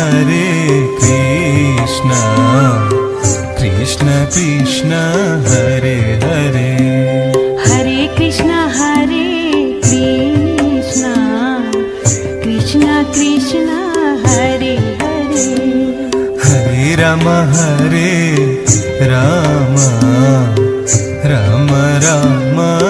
Hare Krishna. Krishna Krishna Hare Hare. Hare Krishna Hare Krishna. Krishna Krishna Hare Hare. Hare Ram Hare Ram. Ram Ram